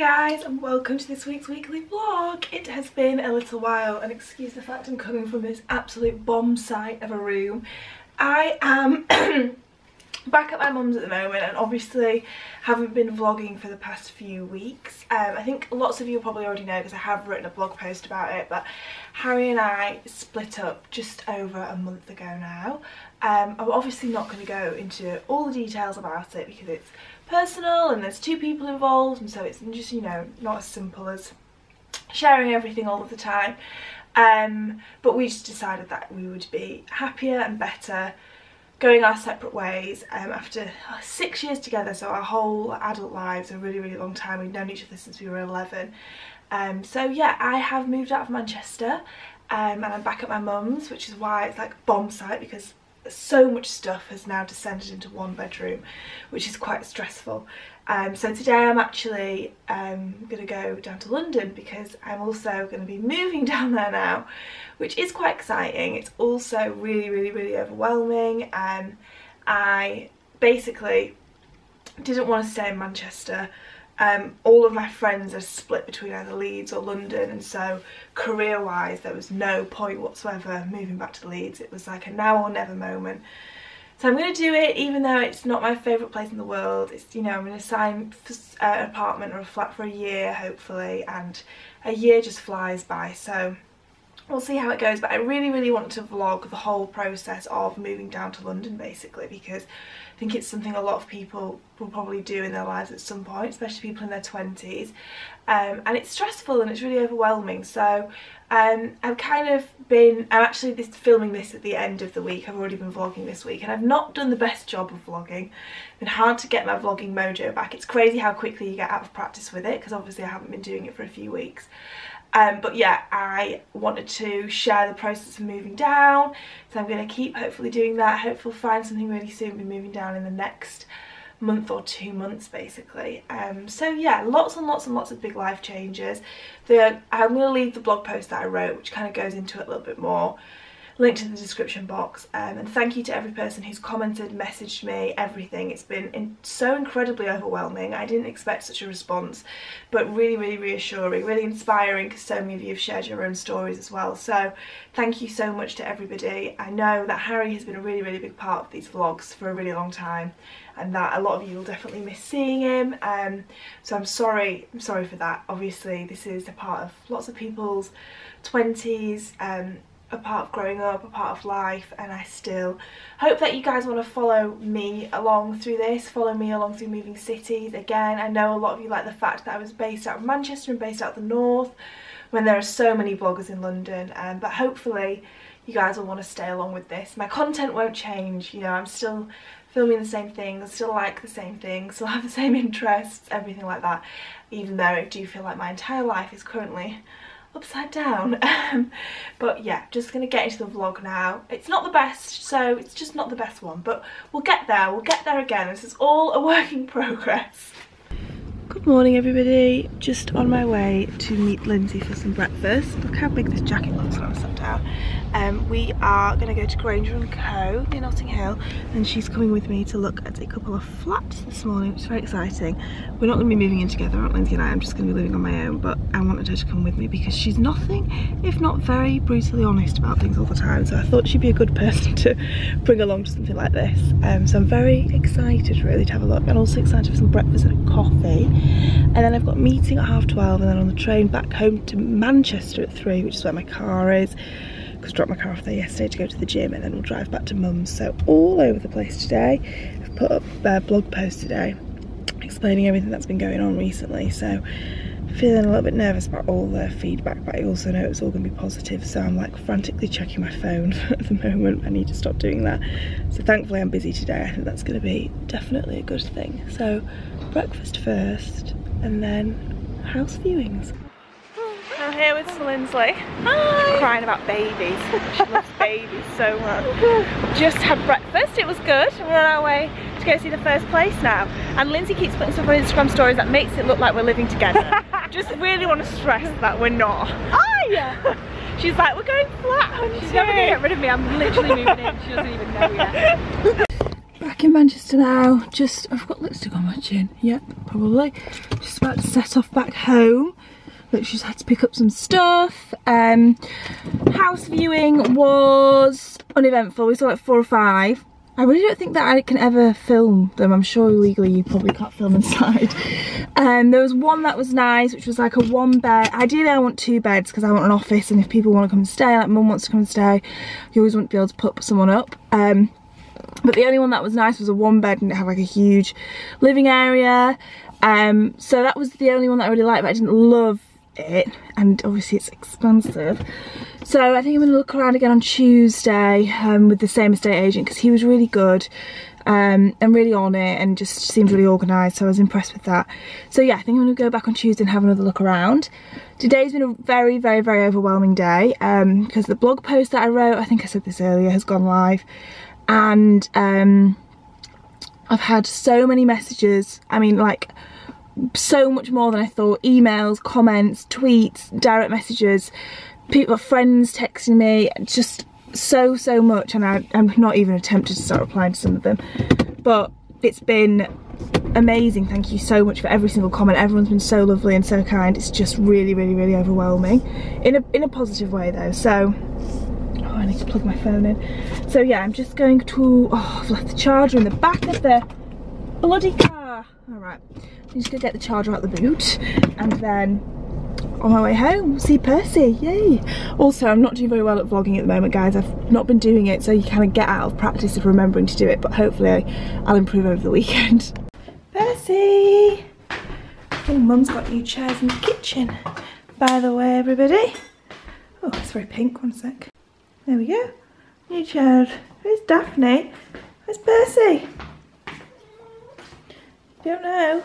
guys and welcome to this week's weekly vlog. It has been a little while and excuse the fact I'm coming from this absolute bomb site of a room. I am back at my mum's at the moment and obviously haven't been vlogging for the past few weeks. Um, I think lots of you probably already know because I have written a blog post about it but Harry and I split up just over a month ago now. Um, I'm obviously not going to go into all the details about it because it's personal and there's two people involved and so it's just you know not as simple as sharing everything all of the time um, but we just decided that we would be happier and better going our separate ways um, after six years together so our whole adult lives a really really long time. We've known each other since we were 11 um, so yeah I have moved out of Manchester um, and I'm back at my mum's which is why it's like bomb site because so much stuff has now descended into one bedroom which is quite stressful. Um, so today I'm actually um, going to go down to London because I'm also going to be moving down there now which is quite exciting. It's also really really really overwhelming um, I basically didn't want to stay in Manchester um, all of my friends are split between either Leeds or London and so career wise there was no point whatsoever moving back to Leeds. It was like a now or never moment. So I'm going to do it even though it's not my favourite place in the world. It's, you know, I'm going to sign uh, an apartment or a flat for a year hopefully and a year just flies by so we'll see how it goes but I really really want to vlog the whole process of moving down to London basically because I think it's something a lot of people will probably do in their lives at some point especially people in their 20s um, and it's stressful and it's really overwhelming so um, I've kind of been, I'm actually this, filming this at the end of the week, I've already been vlogging this week and I've not done the best job of vlogging. It's been hard to get my vlogging mojo back. It's crazy how quickly you get out of practice with it because obviously I haven't been doing it for a few weeks. Um, but yeah, I wanted to share the process of moving down, so I'm going to keep hopefully doing that. Hopefully find something really soon, be moving down in the next month or two months basically. Um, so yeah, lots and lots and lots of big life changes. The, I'm going to leave the blog post that I wrote, which kind of goes into it a little bit more linked in the description box um, and thank you to every person who's commented messaged me everything. It's been in so incredibly overwhelming. I didn't expect such a response but really really reassuring really inspiring because so many of you have shared your own stories as well. So thank you so much to everybody. I know that Harry has been a really really big part of these vlogs for a really long time and that a lot of you will definitely miss seeing him. Um, so I'm sorry I'm sorry for that. Obviously this is a part of lots of people's 20s um, a part of growing up, a part of life and I still hope that you guys want to follow me along through this, follow me along through moving cities. Again, I know a lot of you like the fact that I was based out of Manchester and based out of the north when there are so many bloggers in London um, but hopefully you guys will want to stay along with this. My content won't change, you know, I'm still filming the same things, still like the same things, still have the same interests, everything like that even though I do feel like my entire life is currently upside down. Um, but yeah just gonna get into the vlog now. It's not the best so it's just not the best one but we'll get there. We'll get there again. This is all a work in progress Good morning everybody, just on my way to meet Lindsay for some breakfast. Look how big this jacket looks when I'm sat down. Um, we are going to go to Granger & Co near Notting Hill and she's coming with me to look at a couple of flats this morning which is very exciting. We're not going to be moving in together, aren't Lindsay and I? I'm just going to be living on my own but I wanted her to come with me because she's nothing if not very brutally honest about things all the time so I thought she'd be a good person to bring along to something like this. Um, so I'm very excited really to have a look and also excited for some breakfast and a coffee and then I've got a meeting at half 12 and then on the train back home to Manchester at 3 which is where my car is because I dropped my car off there yesterday to go to the gym and then we'll drive back to mum's. So all over the place today. I've put up a blog post today explaining everything that's been going on recently. So feeling a little bit nervous about all the feedback but I also know it's all going to be positive so I'm like frantically checking my phone at the moment I need to stop doing that so thankfully I'm busy today I think that's going to be definitely a good thing so breakfast first and then house viewings I'm here with Lindsay. Hi. Crying about babies. She loves babies so much. Just had breakfast, it was good. We're on our way to go see the first place now. And Lindsay keeps putting stuff on Instagram stories that makes it look like we're living together. Just really want to stress that we're not. Oh yeah. She's like, we're going flat, She's never gonna get rid of me. I'm literally moving in. She doesn't even know yet. Back in Manchester now, just, I've got lipstick on my chin, yep, probably. Just about to set off back home. Literally just had to pick up some stuff. Um, house viewing was uneventful, we saw like four or five. I really don't think that I can ever film them. I'm sure legally you probably can't film inside. Um, there was one that was nice, which was like a one bed. Ideally I want two beds because I want an office and if people want to come and stay, like mum wants to come and stay, you always want to be able to put someone up. Um, but the only one that was nice was a one bed and it had like a huge living area. Um, so that was the only one that I really liked, but I didn't love it. And obviously it's expensive. So I think I'm to look around again on Tuesday um, with the same estate agent because he was really good um, and really on it and just seemed really organised so I was impressed with that. So yeah I think I'm to go back on Tuesday and have another look around. Today's been a very very very overwhelming day because um, the blog post that I wrote I think I said this earlier has gone live and um, I've had so many messages I mean like so much more than I thought. Emails, comments, tweets, direct messages, people, friends texting me, just so, so much. And I, I'm not even attempted to start replying to some of them. But it's been amazing. Thank you so much for every single comment. Everyone's been so lovely and so kind. It's just really, really, really overwhelming. In a, in a positive way though. So, I need to plug my phone in. So yeah, I'm just going to, oh, I've left the charger in the back of the bloody car. All right. I'm just gonna get the charger out the boot and then on my way home, see Percy, yay. Also, I'm not doing very well at vlogging at the moment, guys. I've not been doing it, so you kind of get out of practice of remembering to do it, but hopefully I'll improve over the weekend. Percy! Mum's got new chairs in the kitchen. By the way, everybody. Oh, it's very pink, one sec. There we go. New chair. Where's Daphne? Where's Percy? Don't know.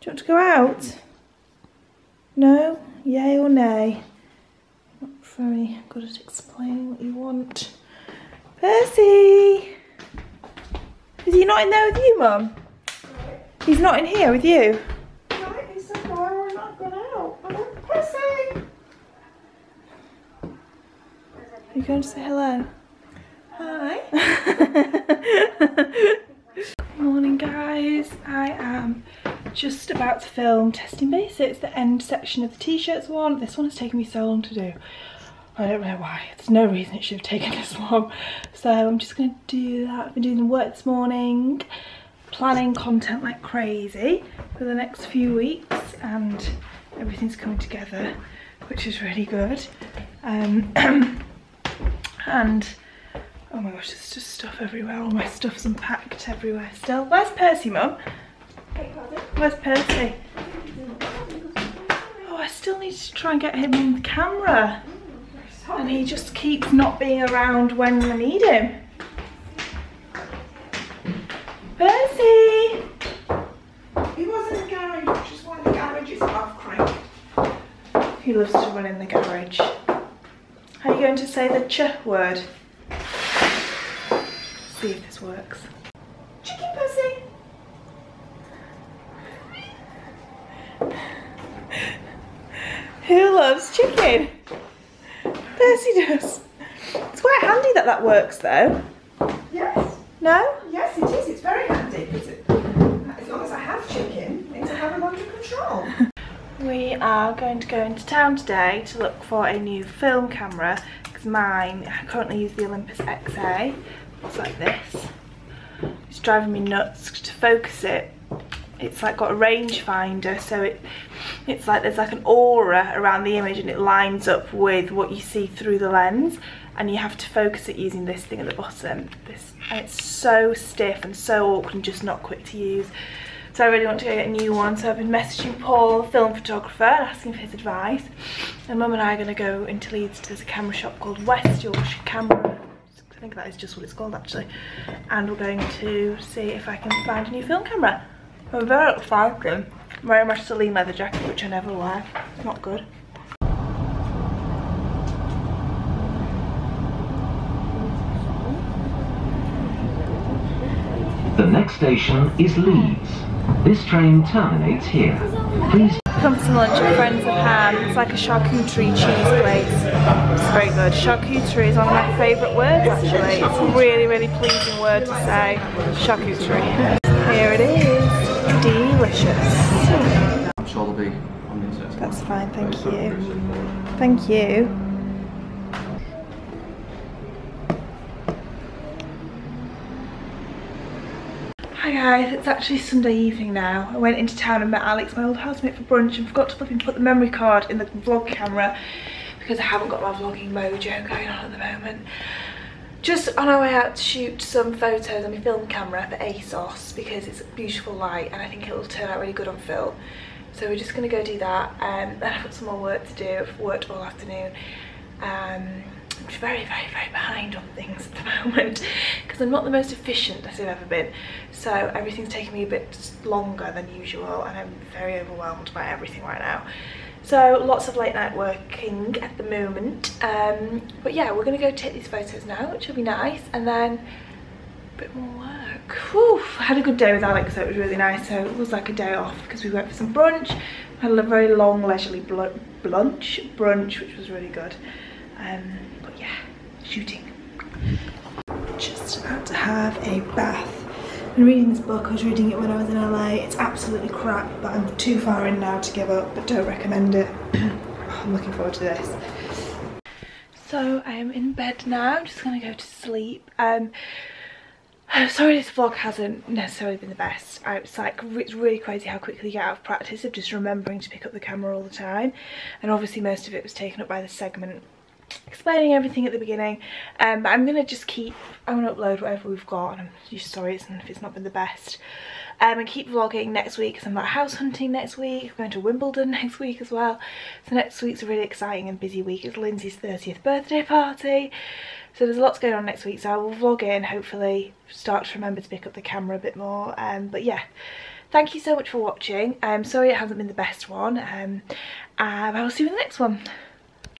Do you want to go out? No? Yay or nay? Not very good at explaining what you want. Percy! Is he not in there with you, Mum? He's not in here with you? Right, he said why we're not going out. Percy! Are you going to say hello? Hi. Morning guys, I am just about to film Testing Basics, the end section of the t-shirts one. This one has taken me so long to do. I don't know why. There's no reason it should have taken this long. So I'm just going to do that. I've been doing the work this morning, planning content like crazy for the next few weeks and everything's coming together, which is really good. Um, and oh my gosh, there's just stuff everywhere. All my stuff's unpacked everywhere still. Where's Percy, Mum? Where's Percy? Oh, I still need to try and get him on the camera. And he just keeps not being around when I need him. Percy! He was in the garage, which is why the garage is half oh, cranked. He loves to run in the garage. Are you going to say the ch word? See if this works. Chicken Percy! Who loves chicken? Percy does. It's quite handy that that works though. Yes, No? yes it is. It's very handy. Because it, as long as I have chicken, it's I have them under control. We are going to go into town today to look for a new film camera because mine, I currently use the Olympus XA. It's like this. It's driving me nuts to focus it. It's like got a rangefinder so it it's like there's like an aura around the image and it lines up with what you see through the lens and you have to focus it using this thing at the bottom. This and it's so stiff and so awkward and just not quick to use. So I really want to go get a new one. So I've been messaging Paul, the film photographer, asking for his advice. And Mum and I are going to go into Leeds. There's a camera shop called West Yorkshire Camera. I think that is just what it's called actually. And we're going to see if I can find a new film camera. I'm very excited. I'm wearing my Celine leather jacket, which I never wear. It's not good. The next station is Leeds. This train terminates here. Please come for some lunch at Friends of Ham. It's like a charcuterie cheese place. It's very good. Charcuterie is one of my favourite words actually. It's a really, really pleasing word to say. Charcuterie. Here it is. Delicious. I'm sure there'll be on the insert. That's fine, thank you. Thank you. Hi guys, it's actually Sunday evening now. I went into town and met Alex, my old housemate, for brunch and forgot to flipping put the memory card in the vlog camera because I haven't got my vlogging mojo going on at the moment. Just on our way out to shoot some photos on my film camera for ASOS because it's a beautiful light and I think it will turn out really good on film. So we're just going to go do that um, and I've got some more work to do. I've worked all afternoon. Um, I'm very, very, very behind on things at the moment because I'm not the most efficient as I've ever been. So everything's taking me a bit longer than usual and I'm very overwhelmed by everything right now. So lots of late night working at the moment. Um, but yeah, we're going to go take these photos now, which will be nice. And then a bit more work. Whew, I had a good day with Alex, so it was really nice. So it was like a day off because we went for some brunch. Had a very long leisurely lunch, brunch, which was really good. Um, shooting. Just about to have a bath. I've been reading this book, I was reading it when I was in LA. It's absolutely crap, but I'm too far in now to give up, but don't recommend it. I'm looking forward to this. So I am in bed now, I'm just gonna go to sleep. Um, I'm sorry this vlog hasn't necessarily been the best. I, it's like it's really crazy how quickly you get out of practice of just remembering to pick up the camera all the time. And obviously most of it was taken up by the segment explaining everything at the beginning. Um, but I'm gonna just keep I'm gonna upload whatever we've got and I'm just sorry if it's not been the best. Um, and keep vlogging next week because I'm like house hunting next week I'm going to Wimbledon next week as well. So next week's a really exciting and busy week it's Lindsay's 30th birthday party. So there's a lots going on next week so I will vlog in hopefully start to remember to pick up the camera a bit more. Um, but yeah thank you so much for watching. I'm sorry it hasn't been the best one um, and I will see you in the next one